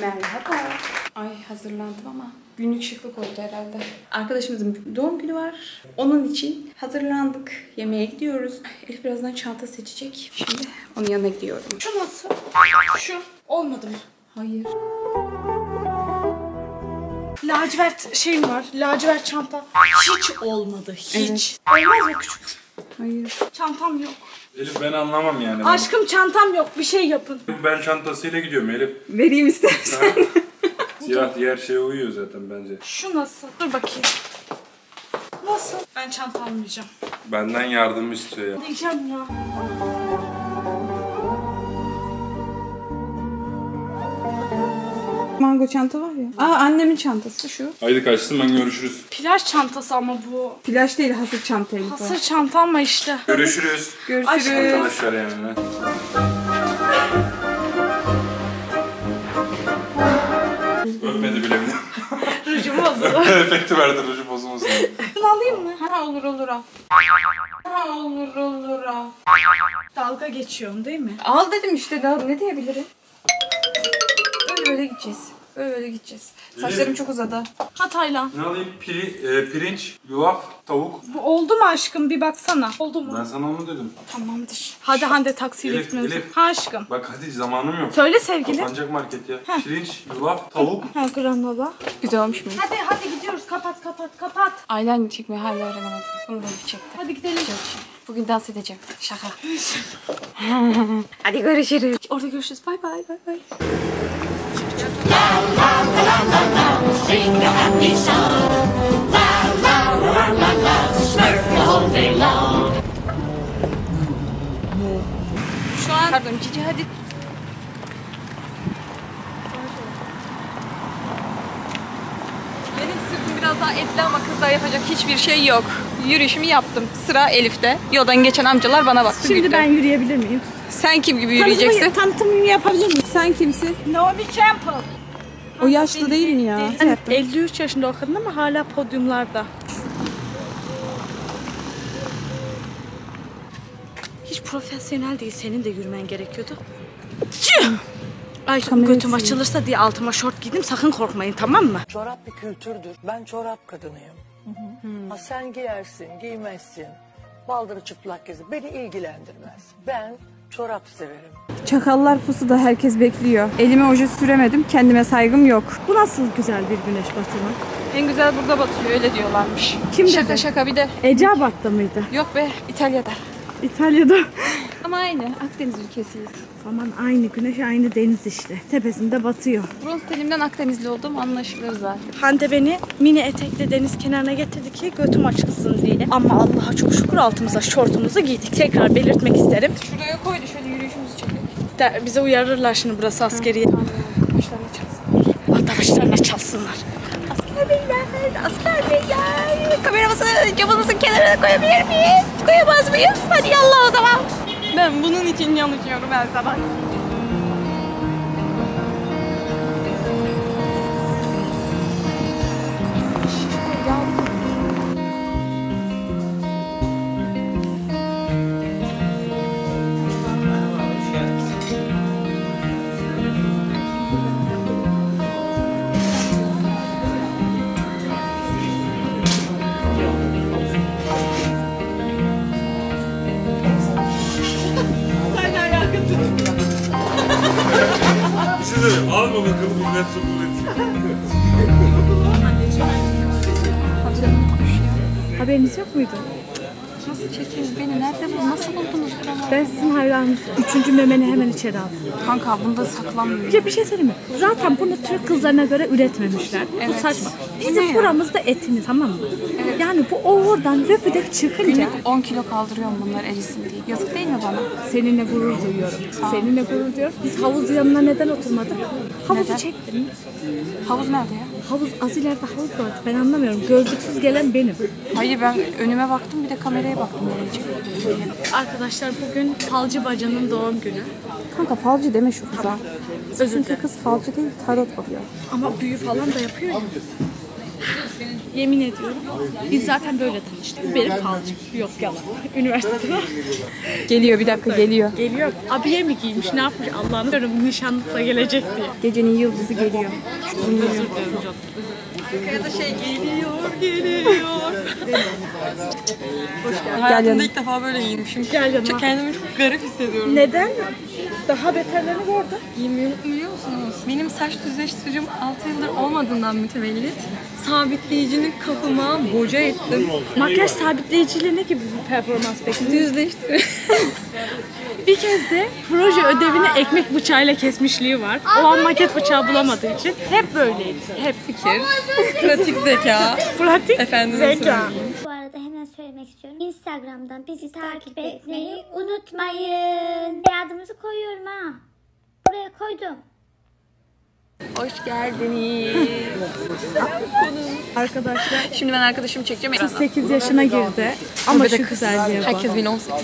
Merhaba. Ay hazırlandım ama günlük şıklık oldu herhalde. Arkadaşımızın doğum günü var. Onun için hazırlandık. Yemeğe gidiyoruz. Elif birazdan çanta seçecek. Şimdi onun yanına gidiyorum. Şu nasıl? Şu. Olmadı mı? Hayır. Lacivert şeyim var. Lacivert çanta. Hiç olmadı. Hiç. Olmaz mı küçük? Hayır. Çantam yok. Elif ben anlamam yani. Aşkım çantam yok. Bir şey yapın. Ben çantasıyla gidiyorum Elif. Vereyim istersen. Siyah diğer şeye uyuyor zaten bence. Şu nasıl? Dur bakayım. Nasıl? Ben çanta almayacağım. Benden yardım istiyor ya. Diyeceğim ya. Mango çanta var ya. Aa annemin çantası şu. Haydi kaçtım ben görüşürüz. Plaj çantası ama bu. Plaj değil hasır çanta Elif o. Hasır çanta ama işte. Görüşürüz. Görüşürüz. Arkadaşlar yani. Öpmedi bile bile. Rujum bozuldu. Efekti verdi ruju bozulmasın. Şunu alayım mı? Ha olur olur al. Ha olur olur al. Dalga geçiyorsun değil mi? Al dedim işte daha ne diyebilirim? Böyle böyle gideceğiz. Böyle böyle gideceğiz. Saçlarım çok uzadı. Ha Taylan. Ne alayım? Piri, e, pirinç, yulaf, tavuk. Bu oldu mu aşkım? Bir baksana. Oldu mu? Ben sana onu dedim. Tamamdır. Hadi Hande taksiyle Elif, gitmemiz. Elif. Ha aşkım. Bak hadi zamanım yok. Söyle sevgilim. Kapanacak market ya. Pirinç, yulaf, tavuk. Ha granola. Güzel olmuş mu? Hadi hadi gidiyoruz. Kapat kapat kapat. Eyeliner çekmeyi hala öğrenemedim. Bunu da bir çekti. Hadi gidelim. Bugün dans edeceğim. Şaka. Hadi görüşürüz. Orada görüşürüz. Bay bay bay bay. Sing a happy song. La la la la la. Smurf the whole day long. Şu an pardon Cici hadi. Benim sırtım biraz daha etli ama kızlar yapacak hiçbir şey yok. Yürüyüşümü yaptım. Sıra Elif'te. Yoldan geçen amcalar bana baktı. Şimdi güldü. ben yürüyebilir miyim? Sen kim gibi yürüyeceksin? Tanıtımı, tanıtımını yapabilir miyim? Sen kimsin? Naomi Campbell. O yaşlı değil mi ya? Ben 53 yaşında o kadın ama hala podyumlarda. Hiç profesyonel değil. Senin de yürümen gerekiyordu. Ay götüm açılırsa diye altıma şort giydim. Sakın korkmayın tamam mı? Çorap bir kültürdür. Ben çorap kadınıyım. Ha, sen giyersin, giymezsin. Baldırı çıplak gezi. Beni ilgilendirmez. Ben çorap severim. Çakallar pusuda herkes bekliyor. Elime oje süremedim. Kendime saygım yok. Bu nasıl güzel bir güneş batımı? En güzel burada batıyor öyle diyorlarmış. Kim şaka dedi? şaka bir de. Eceabat'ta mıydı? Yok be İtalya'da. İtalya'da. Ama aynı Akdeniz ülkesiyiz. Aman aynı güneş aynı deniz işte. Tepesinde batıyor. Bronz tenimden Akdenizli olduğum anlaşılır zaten. Hande beni mini etekle deniz kenarına getirdi ki götüm açılsın diye. Ama Allah'a çok şükür altımıza şortumuzu giydik. Tekrar belirtmek isterim. Şuraya koydu şöyle yürüyüşümüzü çekelim. De, bize uyarırlar şimdi burası askeriye. Başlarına çalsın. Allah başlarına çalsınlar. Asker beyler, asker beyler. Kameramızı camımızın kenarına koyabilir miyiz? Koyamaz mıyız? Hadi yallah o zaman. Ben bunun için yanışıyorum her sabah. Millet sokulet. Haberiniz yok muydu? Beni? Nerede bu? Nasıl buldunuz buraları? Ben sizin hayranınızım. Üçüncü memeni hemen içeri aldım. Kanka bunda saklanmıyor. Ya bir şey söyleyeyim mi? Zaten bunu Türk kızlarına göre üretmemişler. Bu Evet. saçma. Bu ne Bizim ya? buramızda etini tamam mı? Yani bu oradan löpüdek çıkınca Günlük 10 kilo kaldırıyorum bunlar erisin diye. Yazık değil mi bana? seninle gurur duyuyorum. Seninle gurur duyuyorum. Biz havuz yanına neden oturmadık? Havuzu Neden? çektim. Havuz nerede ya? Havuz az ileride havuz vardı. Ben anlamıyorum. Gözlüksüz gelen benim. Hayır ben önüme baktım bir de kameraya baktım nereye çekiyor diye. Arkadaşlar bugün Falcı Baca'nın doğum günü. Kanka falcı deme şu kıza. Özür Çünkü dilerim. kız falcı değil tarot bakıyor. Ama büyü falan da yapıyor ya. Yemin ediyorum. Biz zaten böyle tanıştık. Benim falcım. Yok yalan. Üniversitede. Geliyor bir dakika geliyor. Geliyor. Abiye mi giymiş? Ne yapmış? Allah'ını diyorum nişanlıkla gelecek diye. Gecenin yıldızı geliyor. Hayatımda ilk defa böyle giyinmişim. Gel yanıma. Kendimi çok garip hissediyorum. Neden? Daha beterlerini gördüm. Unuttum biliyor musunuz? Benim saç düzleştiricim 6 yıldır olmadığından mütevellit sabitleyicinin kafama boca ettim. Makyaj sabitleyiciyle ne gibi bir performans peki? Düzleştir. Bir kez de proje ödevini ekmek bıçağıyla kesmişliği var. O an maket bıçağı bulamadığı için hep böyleydi. Hep Fikir, pratik zeka. pratik Efendim zeka. Hemen söylemek istiyorum. Instagram'dan bizi takip etmeyi unutmayın. Yardımımızı koyuyorum ha. Buraya koydum. Hoş geldiniz. Arkadaşlar Şimdi ben arkadaşımı çekeceğim ekrana. 8 yaşına girdi ama şu güzelliğe bak. Herkes beni 18.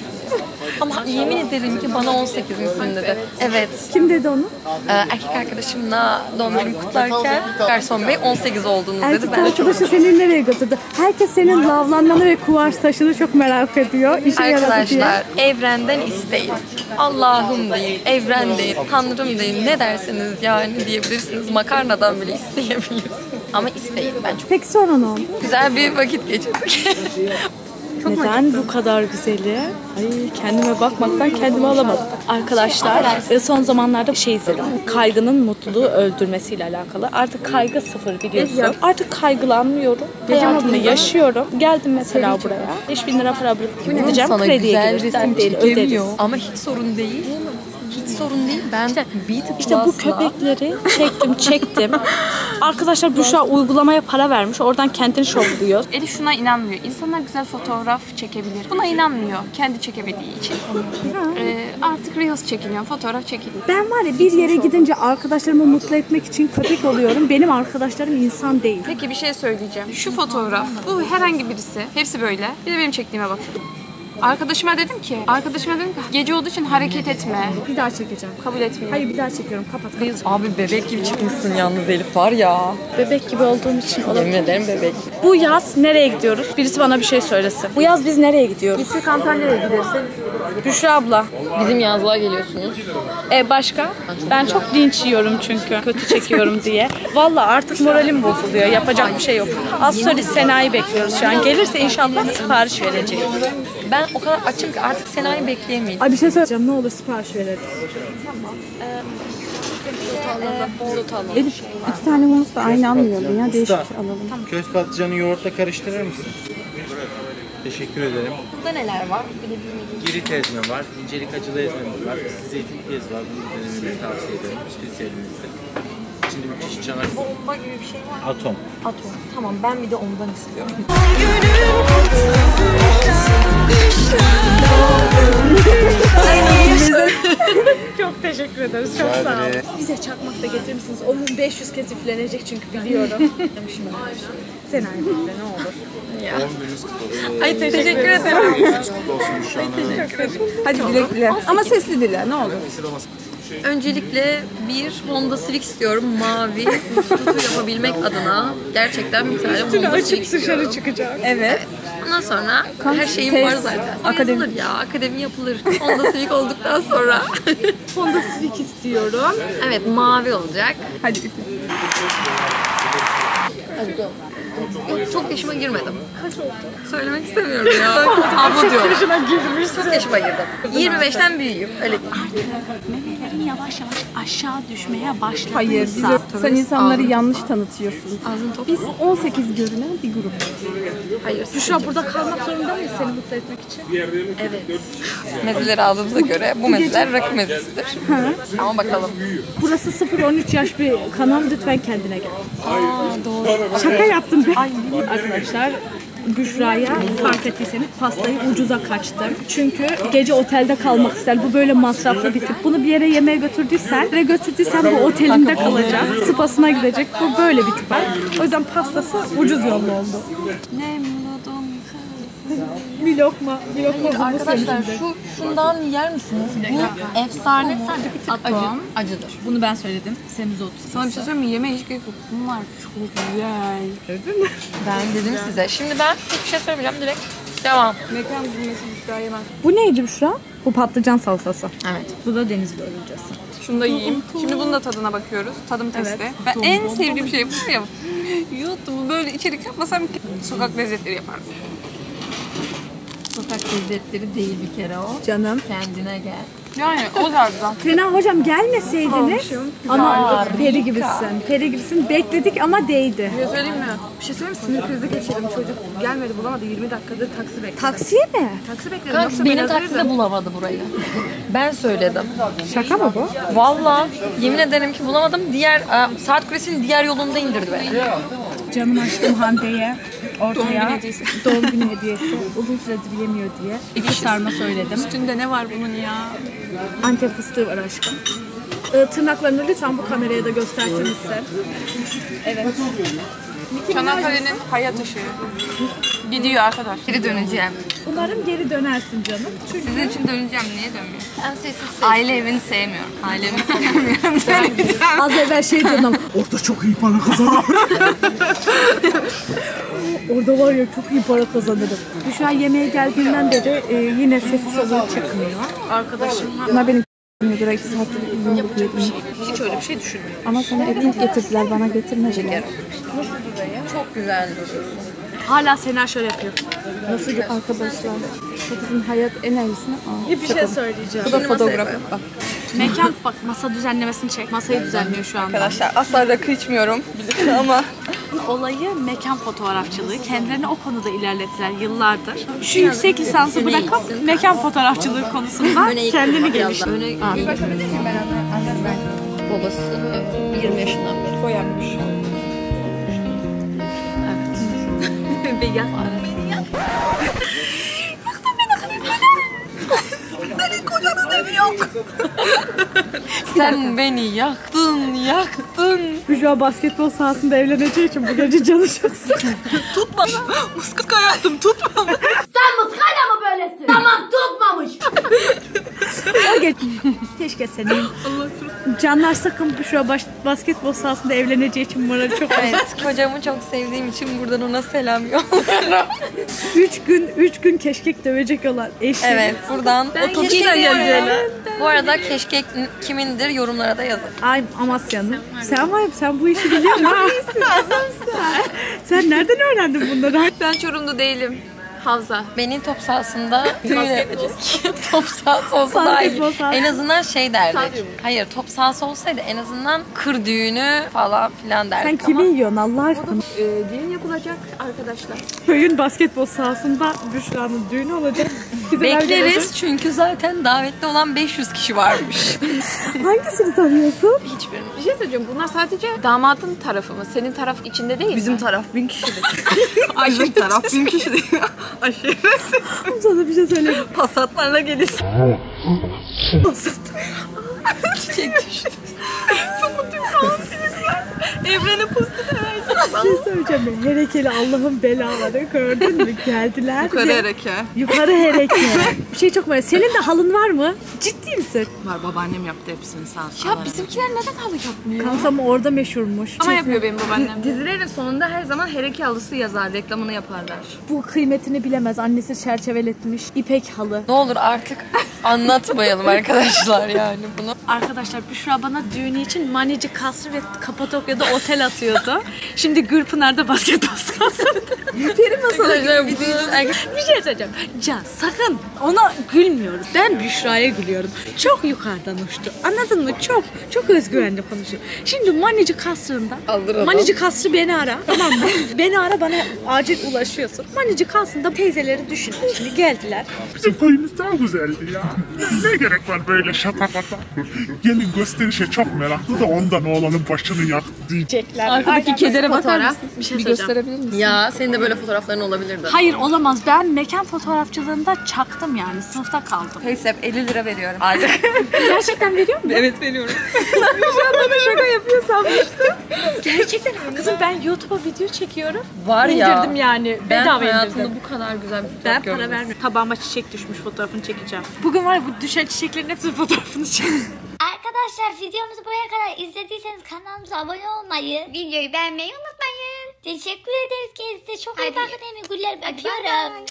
Ama yemin ederim ki bana 18 misin dedi. Evet. Kim dedi onu? Ee, erkek arkadaşımla doğum günümü kutlarken garson bey 18 olduğunu dedi. Erkek Ben de çok arkadaşı seni nereye götürdü? Herkes senin lavlanmanı ve kuvars taşını çok merak ediyor. İşe. Arkadaşlar evrenden isteyin. Allah'ım değil, evren değil, tanrım değil ne derseniz yani diyebilirsiniz. Makarnadan bile isteyebilirsiniz. Ama isteyin ben çok Peki sonra ne oldu? güzel bir vakit geçirdik. Neden bu kadar güzeli? Ay kendime bakmaktan kendimi alamadım. Arkadaşlar e, son zamanlarda bir şey izledim. Kaygının mutluluğu öldürmesiyle alakalı. Artık kaygı sıfır biliyorsun. Artık kaygılanmıyorum. Hayatımı yaşıyorum. Geldim mesela buraya. 5000 lira para bırakıp gideceğim. Sana Krediye güzel resim öderiz. Ama hiç sorun değil. Sorun değil. Ben bir tık İşte bu köpekleri çektim çektim. Arkadaşlar Büşra uygulamaya para vermiş. Oradan kendini şovluyor. Elif şuna inanmıyor. İnsanlar güzel fotoğraf çekebilir. Buna inanmıyor. Kendi çekemediği için. Ee, artık Reels çekiliyor. Fotoğraf çekiliyor. Ben var ya bir yere gidince arkadaşlarımı mutlu etmek için köpek oluyorum. Benim arkadaşlarım insan değil. Peki bir şey söyleyeceğim. Şu fotoğraf, bu herhangi birisi. Hepsi böyle. Bir de benim çektiğime bak. Arkadaşıma dedim ki, arkadaşıma dedim ki gece olduğu için hareket etme. Bir daha çekeceğim. Kabul etmiyor. Hayır bir daha çekiyorum. Kapat. kapat. Abi bebek gibi çıkmışsın yalnız Elif var ya. Bebek gibi olduğum için Yemin olabilir. ederim bebek. Bu yaz nereye gidiyoruz? Birisi bana bir şey söylesin. Bu yaz biz nereye gidiyoruz? Gitsek Antalya'ya gideriz. Büşra abla. Bizim yazlığa geliyorsunuz. E başka? Ben çok linç yiyorum çünkü kötü çekiyorum diye. Valla artık moralim bozuluyor. Yapacak bir şey yok. Az sonra Sena'yı bekliyoruz şu an. Gelirse inşallah sipariş vereceğiz. Ben o kadar açım ki artık Sena'yı bekleyemeyeceğim. Ay bir şey söyleyeceğim. Ne olur sipariş verelim. Elif iki tane humus da aynı almayalım ya. Değişik alalım. Köz patlıcanı yoğurtla karıştırır mısın? Teşekkür ederim. Burada neler var? Girit ezme var, incelik acılı ezmemiz var, zeytin piyaz var. Bunu denemenizi tavsiye ederim. Spesiyelimizde. İçinde bir çeşit çanak Bomba gibi bir şey var. atom. Atom. Tamam ben bir de ondan istiyorum. Çok teşekkür ederiz. Çok sağ olun. Bize çakmak da getirir misiniz? O mum 500 kez üflenecek çünkü biliyorum. Sena'yı bekle ne olur. Ay teşekkür ederim. Hadi güle güle. Ama sesli dile ne olur. Öncelikle bir Honda Civic istiyorum. Mavi. Tutu yapabilmek adına gerçekten bir tane Honda Civic istiyorum. çıkacak. Evet. Ondan sonra her şeyim var zaten. O akademi. yazılır ya. Akademi yapılır. Honda Civic olduktan sonra. Honda Civic istiyorum. evet mavi olacak. Hadi üfle. Yok çok yaşıma girmedim. Kaç oldu? Söylemek istemiyorum ya. Abla diyorum. Yaşına girmişsin. Çok yaşıma girdim. 25'ten büyüğüm. Öyle Memelerin yavaş yavaş aşağı düşmeye başladıysa. Hayır, bize, sen insanları yanlış tanıtıyorsun. ağzın top. Biz 18 görünen bir grup. Hayır. Büşra burada kalmak zorunda mıyız seni mutlu etmek için? Evet. Mezeleri aldığımıza göre bu mezeler rakı mezesidir. Ama bakalım. Burası 0-13 yaş bir kanal lütfen kendine gel. Aa doğru. Şaka yaptım ben. Arkadaşlar Büşra'ya fark ettiyseniz pastayı ucuza kaçtım. Çünkü gece otelde kalmak ister. Bu böyle masraflı bir tip. Bunu bir yere yemeğe götürdüysen ve götürdüysen bu otelinde kalacak. Spasına gidecek. Bu böyle bir tip. O yüzden pastası ucuz yollu oldu. Ne mutluydum kız. Bir lokma, bir lokma humus Arkadaşlar şu şundan yer misiniz? Bu efsane sadece bir tık acı, acıdır. Bunu ben söyledim. Semizot. Sana bir şey söyleyeyim mi? Yemeğe hiç gerek yok. Bunlar çok güzel. Ben dedim size. Şimdi ben hiçbir şey söylemeyeceğim direkt. Devam. Mekan bilmesi Büşra yemez. Bu neydi Büşra? Bu patlıcan salsası. Evet. Bu da deniz börülcesi. Şunu da yiyeyim. Şimdi bunun da tadına bakıyoruz. Tadım testi. Ben en sevdiğim şey bu ya. YouTube'u böyle içerik yapmasam ki sokak lezzetleri yapardım. Sokak lezzetleri değil bir kere o. Canım. Kendine gel. Yani o tarzdan. Sena hocam gelmeseydiniz ama peri gibisin. Peri gibisin. Bekledik ama değdi. Bir şey söyleyeyim mi? Bir şey söyleyeyim mi? Sinir krizi geçirdim. Çocuk gelmedi bulamadı. 20 dakikadır taksi bekliyor. Taksiye mi? Taksi bekledim. Kanka Yoksa benim ben taksi de bulamadı burayı. Ben söyledim. Şaka mı bu? Valla yemin ederim ki bulamadım. Diğer e, saat kulesinin diğer yolunda indirdi beni. Canım aşkım Hande'ye ortaya Doğum günü hediyesi. doğum günü hediyesi uzun süredir yemiyor diye iki sarma söyledim. Üstünde ne var bunun ya? Antep fıstığı var aşkım. Ee, tırnaklarını lütfen bu kameraya da göstertir misin? Evet. Çanakkale'nin hayat ışığı. Gidiyor arkadaş. Geri döneceğim. Umarım geri dönersin canım. Çünkü Sizin için döneceğim. Niye dönmüyorum? Ben sessiz Aile evini sevmiyorum. Ailemi sevmiyorum. az evvel şey diyordum. Orada çok iyi para kazanırım. Orada var ya çok iyi para kazanırım. Şu an yemeğe geldiğinden beri e, yine sessiz soluğu çıkmıyor. Arkadaşım. Bunlar benim göre iki saattir yedim. Hiç öyle bir şey düşünmüyorum. Ama sana ekmek getirdiler, bana getirmediler. Çok güzel duruyorsun. Hala Sena şöyle yapıyor. Nasıl Arkadaşlar, bu kızın hayat enerjisini al. Bir şey söyleyeceğim. Bu da fotoğraf. Bak. Mekan bak masa düzenlemesini çek. Masayı düzenliyor şu anda. Arkadaşlar asla rakı içmiyorum. ama Olayı mekan fotoğrafçılığı. Kendilerini o konuda ilerlettiler yıllardır. Şu yüksek lisansı bırakıp mekan fotoğrafçılığı konusunda kendini geliştirdi. Öne Babası 20 yaşından beri. o yapmış. Sen beni yaktın, yaktın. Büşra basketbol sahasında evleneceği için bu gece canı çok sıkı. Muskaka yaptım tutma. O geç. Keşke senin. Canlar sakın Büşra baş, basketbol sahasında evleneceği için morali çok. Evet, kocamı çok sevdiğim için buradan ona selam yolluyorum. Üç gün, üç gün keşkek dövecek olan eşi. Evet, buradan Otobüsten keşke geldiler. Bu arada keşke kimindir yorumlara da yazın. Ay Amasya'nın. Sen var ya sen bu işi biliyor musun? sen, sen nereden öğrendin bunları? Ben Çorumlu değilim. Havza. Beni top sahasında düğün edecek. top sahası olsa daha iyi. En azından şey derdik. Hayır top sahası olsaydı en azından kır düğünü falan filan derdik Sen ama. kimi yiyorsun Allah aşkına? Ee, düğün yapılacak arkadaşlar. Köyün basketbol sahasında Büşra'nın düğünü olacak. Bekleriz çünkü zaten davetli olan 500 kişi varmış. Hangisini tanıyorsun? Hiçbirini. Bir şey söyleyeceğim. Bunlar sadece damadın tarafı mı? Senin taraf içinde değil Bizim mi? taraf bin kişilik. Ayşe taraf bin kişi değil. Ayşe. Sana bir şey söyleyeyim. Pasatlarla gelir. Evrenin pozitif Bir şey söyleyeceğim. Herekeli Allah'ın belaları gördün mü? Geldiler. Yukarı ve- hareke. Yukarı hereke. bir şey çok merak Senin de halın var mı? Ciddi misin? Var babaannem yaptı hepsini sağ olsun. Ya bizimkiler neden halı yapmıyor? Kansam orada meşhurmuş. Ama yapıyor benim babaannem. Dizilerin sonunda her zaman hereke halısı yazar, reklamını yaparlar. Bu kıymetini bilemez. Annesi çerçeveletmiş. İpek halı. Ne olur artık anlatmayalım arkadaşlar yani bunu. Arkadaşlar Büşra bana düğünü için Manici Kasrı ve Kapadokya'da otel atıyordu. Şimdi Gürpınar'da basketbol sahasında. Arkadaşlar bu bir şey söyleyeceğim. Can sakın ona gülmüyorum. Ben Büşra'ya gülüyorum. Çok yukarıdan uçtu. Anladın mı? Çok çok özgüvenli konuşuyor. Şimdi Manici Kasrı'nda Manici Kasrı beni ara. Tamam mı? beni ara bana acil ulaşıyorsun. Manici Kasrı'nda teyzeleri düşün. Şimdi geldiler. Bizim köyümüz daha güzeldi ya. Ne gerek var böyle şatafata? Gelin gösterişe çok meraklı da ondan oğlanın başını yaktı diyecekler. Arkadaki kedere bakar mısın? Bir şey Bir gösterebilir misin? Ya senin de böyle fotoğrafların olabilirdi. Hayır olamaz. Ben mekan fotoğrafçılığında çaktım yani. Sınıfta kaldım. Paysap 50 lira veriyorum. Artık. Gerçekten veriyor musun? evet veriyorum. Şaka yapıyor sanmıştım. Gerçekten. Kızım ben YouTube'a video çekiyorum. Var ya. İndirdim yani. Ben Bedava hayatımda indirdim. bu kadar güzel bir fotoğraf Ben para vermiyorum. Tabağıma çiçek düşmüş fotoğrafını çekeceğim. Bugün var ya bu düşen çiçeklerin hepsinin fotoğrafını çekeceğim. Arkadaşlar videomuzu buraya kadar izlediyseniz kanalımıza abone olmayı, videoyu beğenmeyi unutmayın. Teşekkür ederiz kendinize. Çok iyi bakın Emi Güller. Öpüyorum.